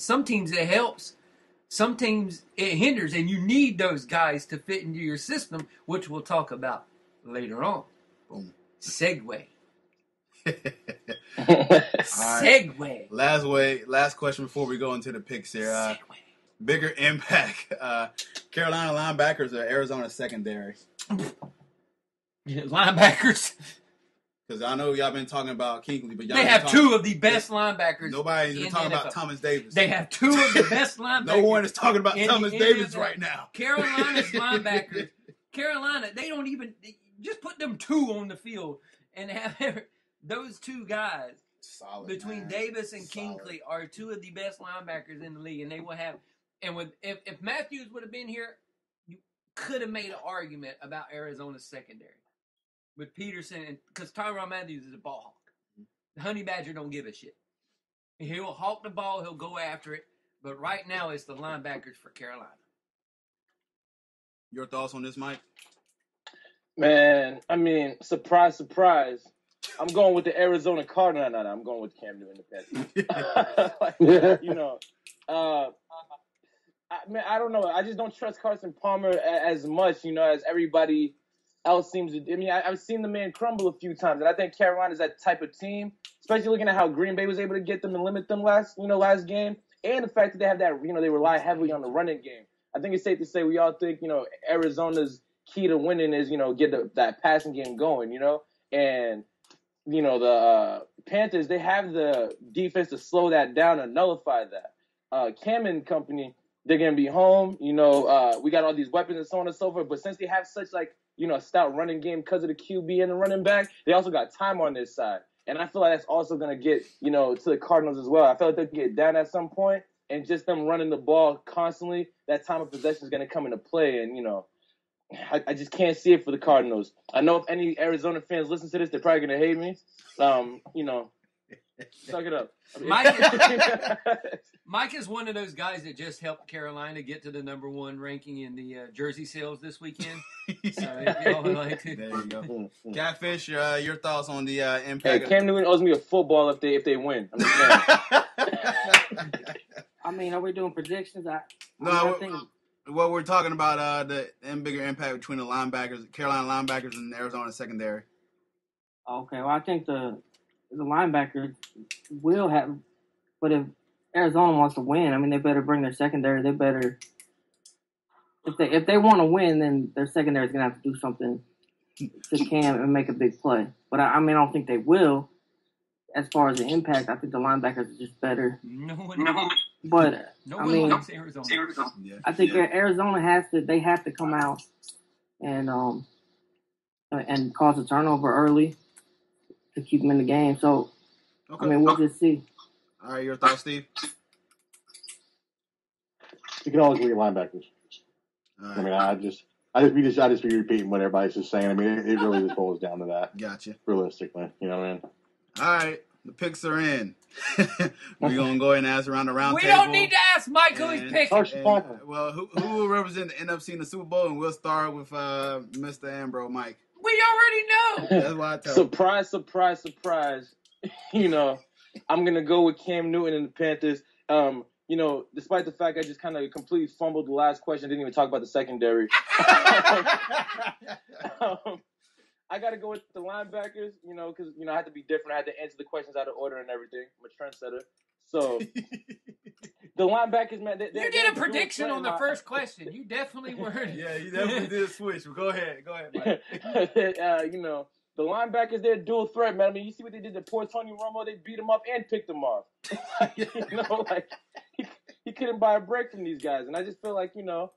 Some teams it helps, some teams it hinders, and you need those guys to fit into your system, which we'll talk about later on. Boom. Segue. All right. Last way, last question before we go into the picks here. Uh, bigger impact. Uh, Carolina linebackers or Arizona secondary? Linebackers. Because I know y'all been talking about Kuechly, but y'all They have talking- two of the best linebackers. Nobody's in even talking the about Thomas Davis. They have two of the best linebackers. no one is talking about Thomas Davis NFL. right now. Carolina's linebackers. Carolina, they don't even just put them two on the field and have those two guys Solid between man. Davis and Solid. Kuechly are two of the best linebackers in the league, and they will have. And with if, if Mathieu would have been here, you could have made an argument about Arizona's secondary with Peterson and because Tyrann Mathieu is a ball hawk. The Honey Badger don't give a shit. He'll hawk the ball, he'll go after it. But right now, it's the linebackers for Carolina. Your thoughts on this, Mike? Man, I mean, surprise, surprise. I'm going with the Arizona Cardinals. No, no, I'm going with Cam Newton. The Panthers. Like, you know, uh, I mean, I don't know. I just don't trust Carson Palmer as much, you know, as everybody else seems to. I mean, I, I've seen the man crumble a few times, and I think Carolina's that type of team. Especially looking at how Green Bay was able to get them and limit them last, you know, last game, and the fact that they have that, you know, they rely heavily on the running game. I think it's safe to say we all think, you know, Arizona's key to winning is, you know, get the, that passing game going, you know, and you know the uh, Panthers they have the defense to slow that down and nullify that. Uh, Cam and company they're gonna be home. You know uh, we got all these weapons and so on and so forth. But since they have such like you know a stout running game because of the QB and the running back, they also got time on this side. And I feel like that's also gonna get you know to the Cardinals as well. I feel like they can get down at some point, and just them running the ball constantly, that time of possession is gonna come into play. And you know. I, I just can't see it for the Cardinals. I know if any Arizona fans listen to this, they're probably gonna hate me. Um, you know, suck it up. Mike- Mike is one of those guys that just helped Carolina get to the number one ranking in the uh, jersey sales this weekend. So if y'all would like to, There you go. Mm, mm. Catfish, uh, your thoughts on the uh, Hey, impact? Cam Newton owes me a football if they if they win. I'm just saying. I mean, are we doing predictions? I, No, I, mean, I we- think well, we're talking about uh, the and bigger impact between the linebackers, Carolina linebackers, and Arizona secondary. okay. Well, I think the the linebackers will have, but if Arizona wants to win, I mean, they better bring their secondary. They better if they if they want to win, then their secondary is gonna have to do something to Cam and make a big play. But I, I mean, I don't think they will. As far as the impact, I think the linebackers are just better. no one, But no I one mean- likes Arizona. Yeah. I think Yeah. Arizona has to. They have to come out and um and cause a turnover early to keep them in the game. So Okay. I mean, we'll just see. All right, your thoughts, Steve. You can always read linebackers. All I mean, I just, I just, we just, I just be repeating what everybody's just saying. I mean, it, it really just boils down to that, Gotcha. realistically. You know what I mean? All right, the picks are in. We're gonna go ahead and ask around the round We table. don't need to ask Michael his And- pick. Hush, and, well, who, who will represent the NFC in the Super Bowl? And we'll start with uh, Mr. Ambro, Mike. We already know. That's why I tell. surprise, surprise, surprise. you know, I'm gonna go with Cam Newton and the Panthers. Um, you know, despite the fact I just kind of completely fumbled the last question, didn't even talk about the secondary. um, I got to go with the linebackers, you know, because you know I had to be different. I had to answer the questions out of order and everything. I'm a trendsetter. So the linebackers, man, they, You did a prediction on the first question. You definitely were. yeah, you definitely did a switch. But go ahead, go ahead, Mike. uh, you know, the linebackers, they're dual threat, man. I mean, you see what they did to poor Tony Romo? They beat him up and picked him off. you know, like he, he couldn't buy a break from these guys, and I just feel like you know.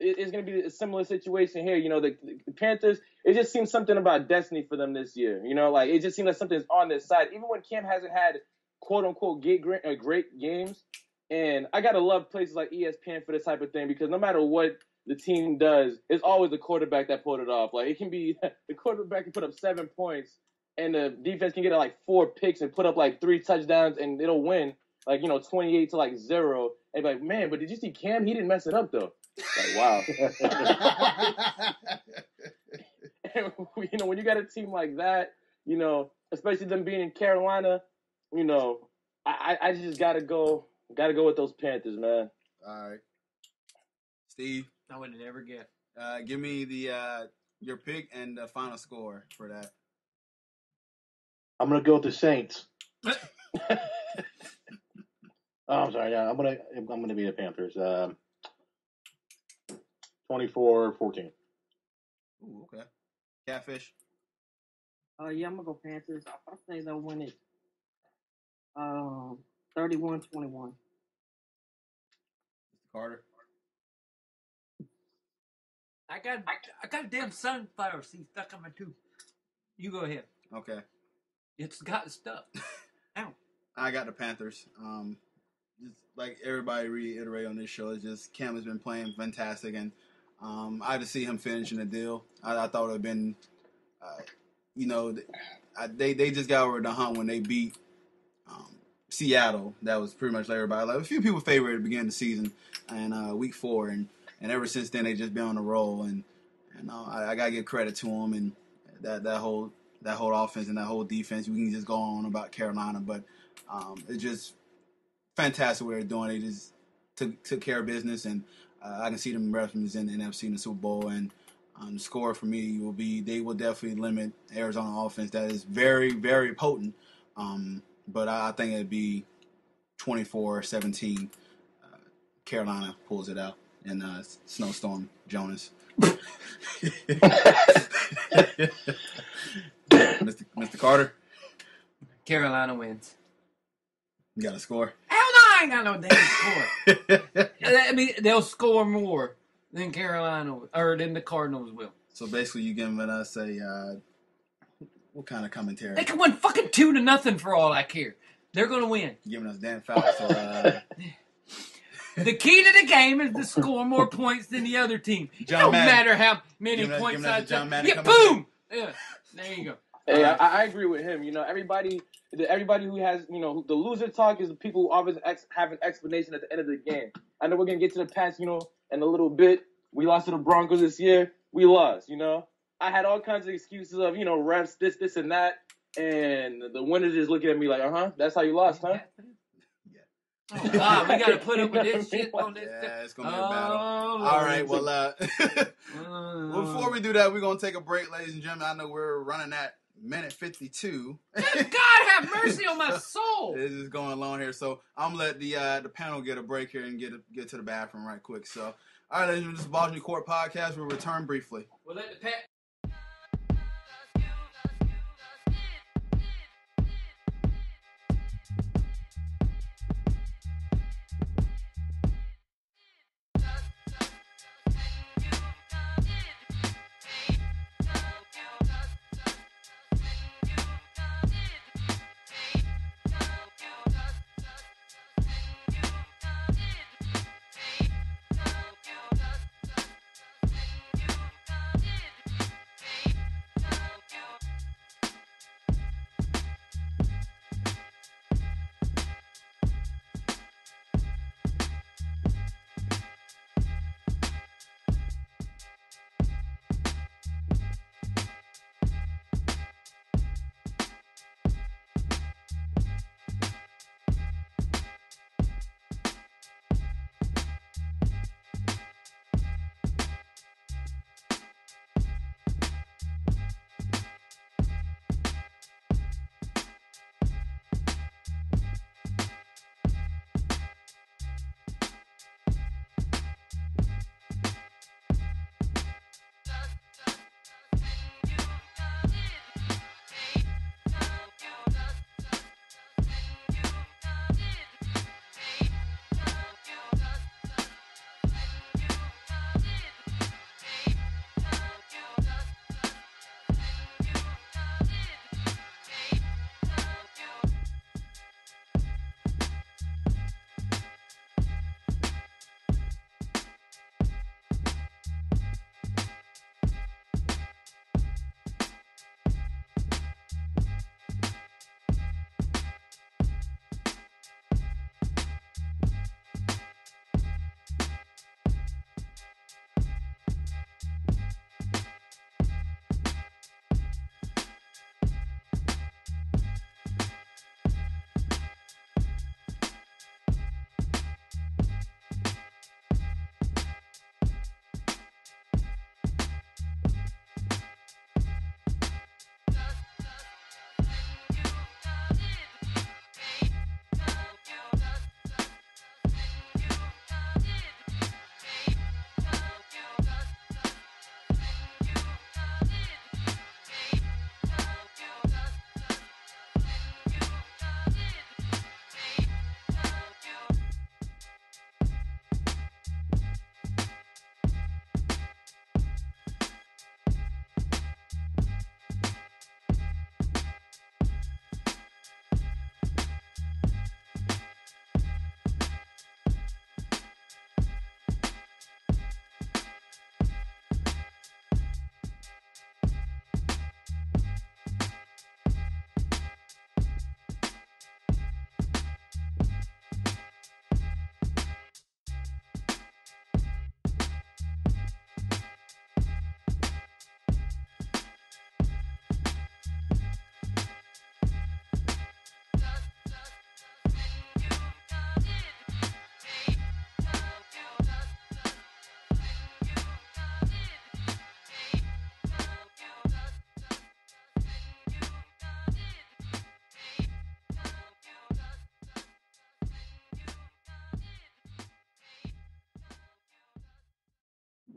it- It's going to be a similar situation here. You know, the, the Panthers, it just seems something about destiny for them this year. You know, like it just seems like something's on their side. Even when Cam hasn't had quote unquote great, great, great games. And I got to love places like ESPN for this type of thing because no matter what the team does, it's always the quarterback that pulled it off. Like it can be the quarterback can put up seven points and the defense can get like four picks and put up like three touchdowns and it'll win like, you know, 28 to like zero. And like, man, but did you see Cam? He didn't mess it up though. Like, wow. And, you know, when you got a team like that, you know, especially them being in Carolina, you know, I, I I just got to go Got to go with those Panthers, man. All right, Steve, I would have never guessed. uh, give me the uh, your pick and the final score for that. I'm gonna go with the Saints. oh, I'm sorry. Yeah, I'm gonna I'm gonna be the Panthers. Um, 24-14. Ooh, okay. Catfish. Uh, yeah, I'm gonna go Panthers. I- I'll say they'll win it. Um, 31-21. Mr. Carter. I got I got a damn sunflower seed stuck on my tooth. You go ahead. Okay. It's got stuck. Ow. I got the Panthers. Um, just like everybody reiterate on this show, it's just Cam has been playing fantastic, and um, I had to see him finishing the deal. I, I thought it would have been, uh, you know, I, they they just got over the hump when they beat Seattle. That was pretty much everybody. Like a few people favored at the beginning of the season and uh, week four, and and ever since then they just been on a roll, and and uh, I, I gotta give credit to them and that that whole that whole offense and that whole defense. We can just go on about Carolina, but um, it's just fantastic what they're doing. They just took took care of business, and uh, I can see them representing the NFC in the Super Bowl. And um, the score for me will be they will definitely limit Arizona offense that is very very potent. Um, but I, think it'd be 24-17. Uh, Carolina pulls it out in uh, snowstorm Jonas. Mr. Mr. Carter, Carolina wins. you got a score. Hell no, I ain't got no damn score. I mean, they'll score more than Carolina or than the Cardinals will. so basically, you giving us a uh, what kind of commentary? They can win fucking two to nothing for all I care. They're gonna win. giving us Dan Fouts. So, uh, The key to the game is to score more points than the other team. It John don't Madden. matter how many Giving points giving us I a John took. Madden Yeah, boom. Yeah, there you go. Hey, Alright. I, I agree with him. You know, everybody, the- everybody who has, you know, the loser talk is the people who always ex- have an explanation at the end of the game. I know we're gonna get to the past, you know, in a little bit. We lost to the Broncos this year. We lost. You know, I had all kinds of excuses of, you know, refs, this, this, and that, and the winners just looking at me like, uh huh, that's how you lost, huh? Oh God, we gotta put up with this shit on this. yeah, it's gonna be a battle. Oh, All right, well, uh, before we do that, we're gonna take a break, ladies and gentlemen. I know we're running at minute fifty-two. God have mercy on my soul. This is going along here, so I'm gonna let the uh, the panel get a break here and get a, get to the bathroom right quick. So, all right, ladies and gentlemen, this is Balls In Our Court Podcast. We'll return briefly. We'll let the pat.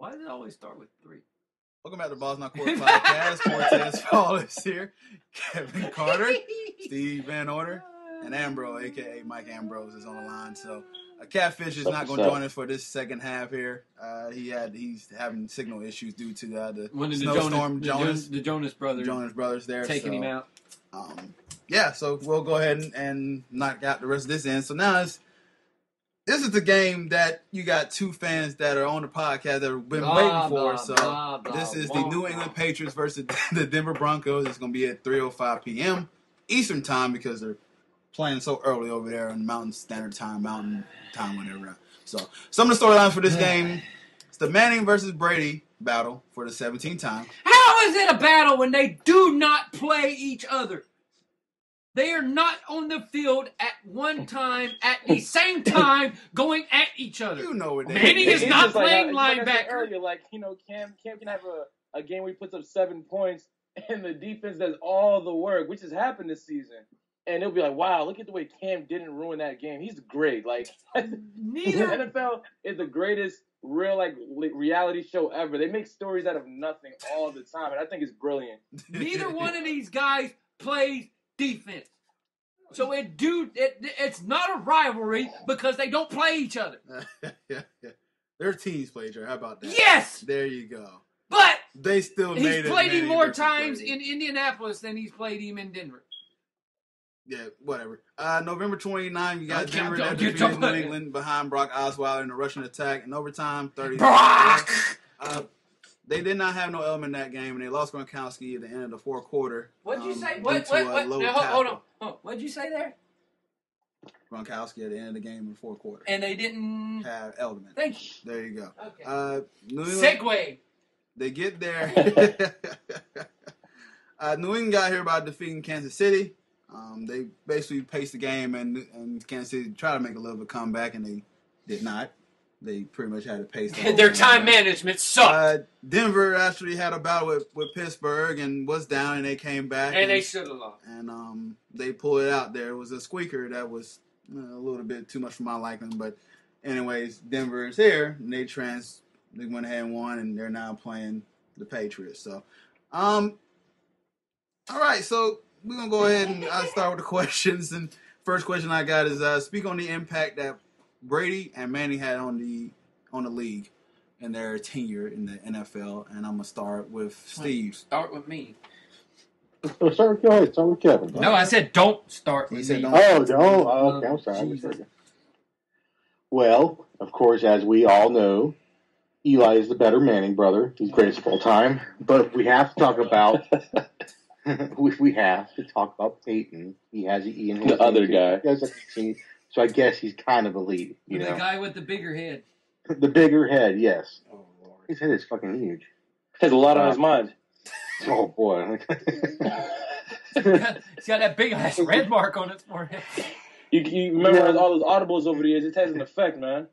Why does it always start with three? Welcome back to the Balls In Our Court Podcast. Cortez Paul is here. Kevin Carter, Steve Vanorder, and Ambroise, aka Mike Ambroise, is on the line. So uh, Catfish is not going to join us for this second half here. Uh, he had he's having signal issues due to uh, the One of the snowstorm. Jonas, Jonas, the Jonas brothers Jonas brothers there taking so, him out. Um, yeah, so we'll go ahead and, and knock out the rest of this in. So now it's this is the game that you got two fans that are on the podcast that have been Blah, waiting for. blah, so blah, this is the New. England Patriots versus the Denver Broncos. It's going to be at 3:05 p.m. Eastern time because they're playing so early over there on Mountain Standard Time, Mountain Time, whatever. So some of the storylines for this game: it's the Manning versus Brady battle for the 17th time. How is it a battle when they do not play each other? They are not on the field at one time, at the same time, going at each other. You know what they Manning is It's not just like playing how- like I linebacker. Earlier, like you know, Cam Cam can have a, a game where he puts up seven points and the defense does all the work, which has happened this season. And it'll be like, wow, look at the way Cam didn't ruin that game. He's great. Like the NFL is the greatest real like reality show ever. They make stories out of nothing all the time, and I think it's brilliant. neither one of these guys plays defense. So it do it, it's not a rivalry because they don't play each other. yeah, yeah. Their teams play each other. How about that? Yes, There you go. but They still he's made it. played him more times in Indianapolis than he's played him in Denver. Yeah, whatever. Uh, November 29, you got Denver that defeated New England behind Brock Osweiler in the Russian attack in overtime. 30. Brock! Uh, they did not have no Edelman in that game, and they lost Gronkowski at the end of the fourth quarter. What'd you um, say? What? What? What? Now, hold, on. Hold on. What'd you say there? Gronkowski at the end of the game in the fourth quarter. And they didn't. Have Edelman. Thank you. There you go. Okay. Uh, New England, Segue. They get there. uh, New England got here by defeating Kansas City. Um, they basically paced the game, and, and Kansas City tried to make a little bit of comeback, and they did not. They pretty much had to pace the Their time management sucked. Uh, Denver actually had a battle with, with Pittsburgh and was down, and they came back. and they should have lost. and um, they pulled it out there. It was a squeaker that was uh, a little bit too much for my liking, but anyways, Denver is here, and they trans they went ahead and won, and they're now playing the Patriots. So, um, all right, so we're gonna go ahead and I start with the questions. And first question I got is uh, speak on the impact that Brady and Manning had on the on the league and their tenure in the NFL. And I'm gonna start with Steve. Start with me. Oh, start, go ahead. Start with Kevin. No, I said don't start He with said me. don't. Oh, no. Oh, okay, I'm oh, sorry. Jesus. Well, of course, as we all know, Eli is the better Manning brother. He's greatest of all time. But we have to talk about we, we have to talk about Peyton. He has an E in his The other name, guy. He has an so I guess he's kind of elite. You the know, guy with the bigger head. the bigger head. Yes, Oh Lord. his head is fucking huge. He has a lot on his uh, mind. Oh boy. He's got that big ass red mark on his forehead. You, you remember Yeah. all those audibles over the years? It has an effect, man.